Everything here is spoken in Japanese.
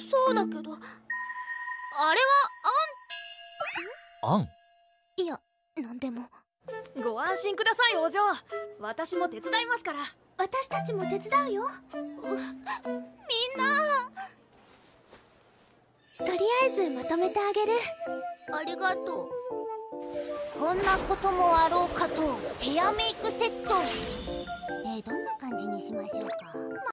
そうだけど。あれはあんあんいや何でも。ご安心くださいお嬢。私も手伝いますから。私たちも手伝うよ。みんな。とりあえずまとめてあげる。ありがとう。こんなこともあろうかとヘアメイクセット。えー、どんな感じにしましょうか。